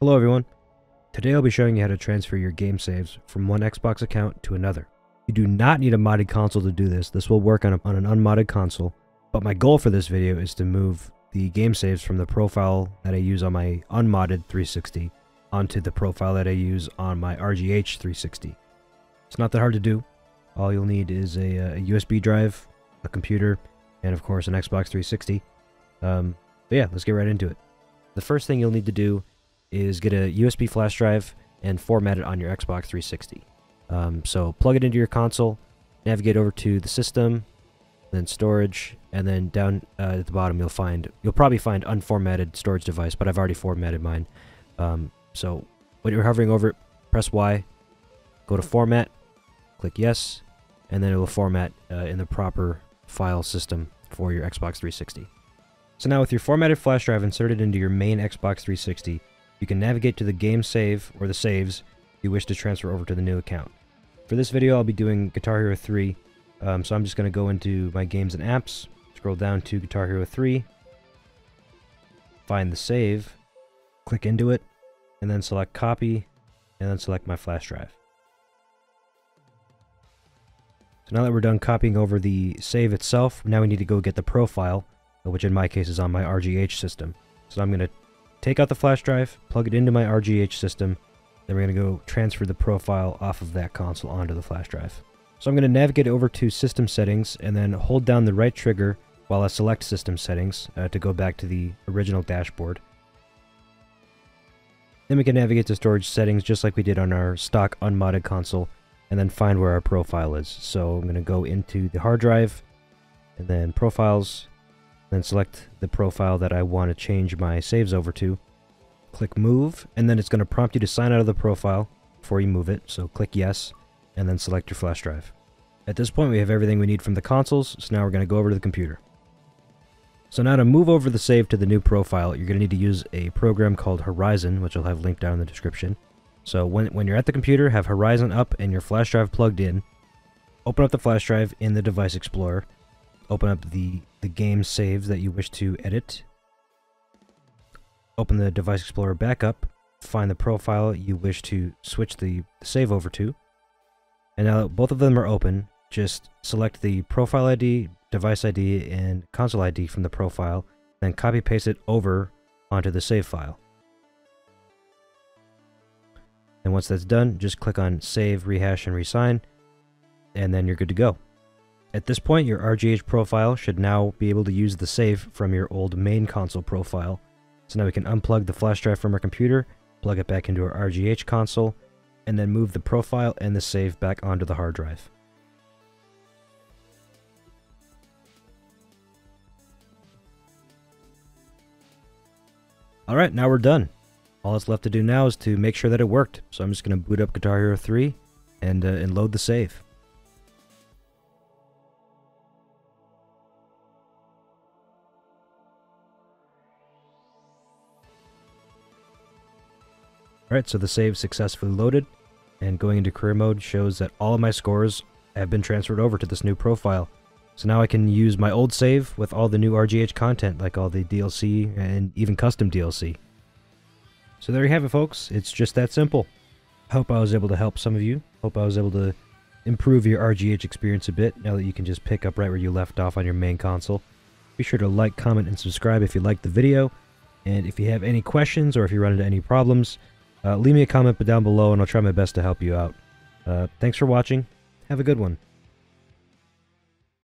Hello everyone. Today I'll be showing you how to transfer your game saves from one Xbox account to another. You do not need a modded console to do this, this will work on, a, on an unmodded console, but my goal for this video is to move the game saves from the profile that I use on my unmodded 360 onto the profile that I use on my RGH 360. It's not that hard to do. All you'll need is a, a USB drive, a computer, and of course an Xbox 360. Um, but yeah, let's get right into it. The first thing you'll need to do is get a USB flash drive and format it on your Xbox 360. Um, so plug it into your console, navigate over to the system, then storage, and then down uh, at the bottom you'll find you'll probably find unformatted storage device, but I've already formatted mine. Um, so when you're hovering over it, press Y, go to Format, click Yes, and then it will format uh, in the proper file system for your Xbox 360. So now with your formatted flash drive inserted into your main Xbox 360, you can navigate to the game save or the saves you wish to transfer over to the new account. For this video, I'll be doing Guitar Hero 3, um, so I'm just going to go into my games and apps, scroll down to Guitar Hero 3, find the save, click into it, and then select copy, and then select my flash drive. So now that we're done copying over the save itself, now we need to go get the profile, which in my case is on my RGH system. So I'm going to take out the flash drive, plug it into my RGH system, then we're going to go transfer the profile off of that console onto the flash drive. So I'm going to navigate over to system settings and then hold down the right trigger while I select system settings uh, to go back to the original dashboard. Then we can navigate to storage settings just like we did on our stock unmodded console and then find where our profile is. So I'm going to go into the hard drive and then profiles, then select the profile that I want to change my saves over to. Click move, and then it's going to prompt you to sign out of the profile before you move it. So click yes, and then select your flash drive. At this point, we have everything we need from the consoles, so now we're going to go over to the computer. So now to move over the save to the new profile, you're going to need to use a program called Horizon, which I'll have linked down in the description. So when, when you're at the computer, have Horizon up and your flash drive plugged in. Open up the flash drive in the Device Explorer. Open up the, the game saves that you wish to edit. Open the Device Explorer back up. Find the profile you wish to switch the save over to. And now that both of them are open, just select the profile ID, device ID, and console ID from the profile, then copy paste it over onto the save file. And once that's done, just click on Save, Rehash, and Resign, and then you're good to go. At this point, your RGH profile should now be able to use the save from your old main console profile. So now we can unplug the flash drive from our computer, plug it back into our RGH console, and then move the profile and the save back onto the hard drive. Alright, now we're done. All that's left to do now is to make sure that it worked. So I'm just going to boot up Guitar Hero 3 and, uh, and load the save. Alright, so the save successfully loaded, and going into career mode shows that all of my scores have been transferred over to this new profile. So now I can use my old save with all the new RGH content, like all the DLC and even custom DLC. So there you have it, folks. It's just that simple. Hope I was able to help some of you. Hope I was able to improve your RGH experience a bit now that you can just pick up right where you left off on your main console. Be sure to like, comment, and subscribe if you liked the video. And if you have any questions or if you run into any problems, uh, leave me a comment down below and I'll try my best to help you out. Uh, thanks for watching. Have a good one.